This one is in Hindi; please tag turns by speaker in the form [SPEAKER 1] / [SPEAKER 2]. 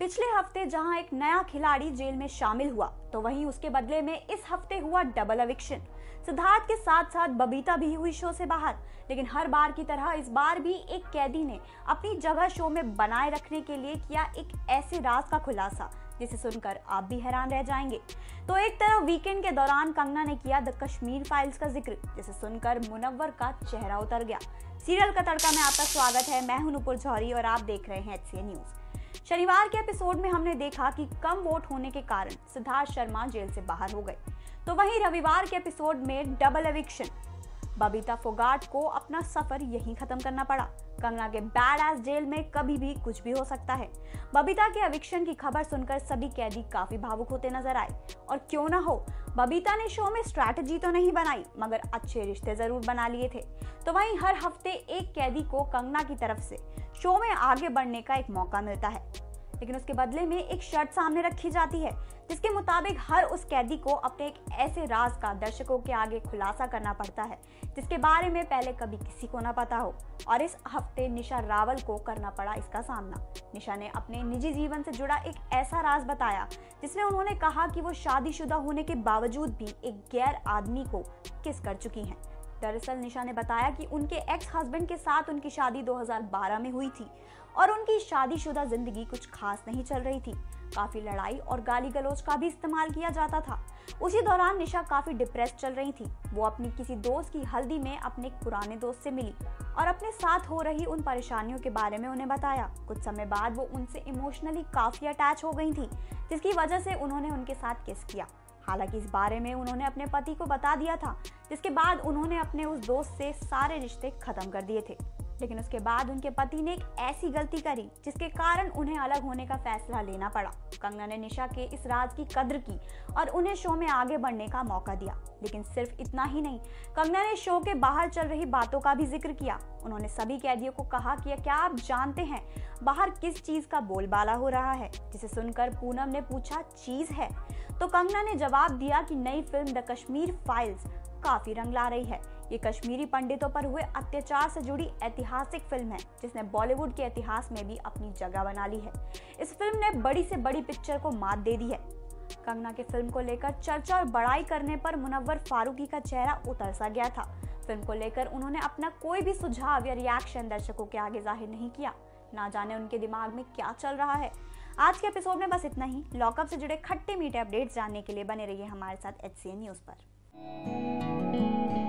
[SPEAKER 1] पिछले हफ़्ते जहाँ एक नया खिलाड़ी जेल में शामिल हुआ तो वहीं उसके बदले में इस हफ़्ते हुआ डबल एविक्शन सिद्धार्थ के साथ साथ बबीता भी हुई शो से बाहर, लेकिन हर बार की तरह इस बार भी एक कैदी ने अपनी जगह शो में बनाए रखने के लिए किया एक ऐसे राज का खुलासा, जिसे सुनकर आप भी हैरान रह जाएँगे। तो एक तरफ़ वीकेंड के दौरान कंगना ने किया द कश्मीर फाइल्स का ज़िक्र, जिसे सुनकर मुनव्वर का चेहरा उतर गया। सीरियल का तड़का में आपका स्वागत है, मैं हूँ नुपुर जौहरी और आप देख रहे हैं एच न्यूज़ शनिवार के एपिसोड में हमने देखा कि कम वोट होने के कारण सिद्धार्थ शर्मा जेल से बाहर हो गए। तो वहीं रविवार के एपिसोड में डबल एविक्शन बबीता फोगाट को अपना सफ़र यहीं खत्म करना पड़ा। कंगना के बैड एस जेल में कभी भी कुछ भी हो सकता है। बबीता के एविक्शन की खबर सुनकर सभी कैदी काफ़ी भावुक होते नज़र आए। और क्यों ना हो? बबीता ने शो में स्ट्रैटेजी तो नहीं बनाई, मगर अच्छे रिश्ते ज़रूर बना लिए थे। तो वहीं हर हफ़्ते एक कैदी को कंगना की तरफ़ से शो में आगे बढ़ने का एक मौका मिलता है। लेकिन उसके बदले में एक शर्त सामने रखी जाती है, जिसके मुताबिक हर उस कैदी को अपने एक ऐसे राज का दर्शकों के आगे खुलासा करना पड़ता है, जिसके बारे में पहले कभी किसी को ना पता हो। और इस हफ़्ते निशा रावल को करना पड़ा इसका सामना। निशा ने अपने निजी जीवन से जुड़ा एक ऐसा राज बताया, जिसमें उन्होंने कहा कि वो शादीशुदा होने के बावजूद भी एक गैर आदमी को किस कर चुकी हैं। दरअसल निशा ने बताया कि उनके एक्स हस्बैंड के साथ उनकी शादी 2012 में हुई थी और उनकी शादीशुदा ज़िंदगी कुछ खास नहीं चल रही थी। काफ़ी लड़ाई और गाली गलोच का भी इस्तेमाल किया जाता था। उसी दौरान निशा काफ़ी डिप्रेस चल रही थी। वो अपनी किसी दोस्त की हल्दी में अपने पुराने दोस्त से मिली और अपने साथ हो रही उन परेशानियों के बारे में उन्हें बताया। कुछ समय बाद वो उनसे इमोशनली काफ़ी अटैच हो गई थी, जिसकी वजह से उन्होंने उनके साथ किस किया। हालाँकि इस बारे में उन्होंने अपने पति को बता दिया था, जिसके बाद उन्होंने अपने उस दोस्त से सारे रिश्ते खत्म कर दिए थे। लेकिन उसके बाद उनके पति ने एक ऐसी गलती करी, जिसके कारण उन्हें अलग होने का फैसला लेना पड़ा। कंगना ने निशा के इस राज की कद्र की और उन्हें शो में आगे बढ़ने का मौका दिया। लेकिन सिर्फ़ इतना ही नहीं, कंगना ने शो के बाहर चल रही बातों का भी ज़िक्र किया। उन्होंने सभी कैदियों को कहा कि क्या आप जानते हैं? बाहर किस चीज़ का बोलबाला हो रहा है? जिसे सुनकर पूनम ने पूछा, चीज़ है? तो कंगना ने जवाब दिया कि नई फ़िल्म द कश्मीर फाइल्स काफ़ी रंग ला रही है। ये कश्मीरी पंडितों पर हुए अत्याचार से जुड़ी ऐतिहासिक फ़िल्म है, जिसने बॉलीवुड के इतिहास में भी अपनी जगह बना ली है। इस फ़िल्म ने बड़ी से बड़ी पिक्चर को मात दे दी है। कंगना की फ़िल्म को लेकर चर्चा और बड़ाई करने पर मुनव्वर फारूकी का चेहरा उतर सा गया था। फ़िल्म को लेकर उन्होंने अपना कोई भी सुझाव या रिएक्शन दर्शकों के आगे ज़ाहिर नहीं किया। ना जाने उनके दिमाग में क्या चल रहा है। आज के एपिसोड में बस इतना ही। लॉकअप से जुड़े खट्टे मीठे अपडेट्स जानने के लिए बने रहिए हमारे साथ एच न्यूज़ पर। Música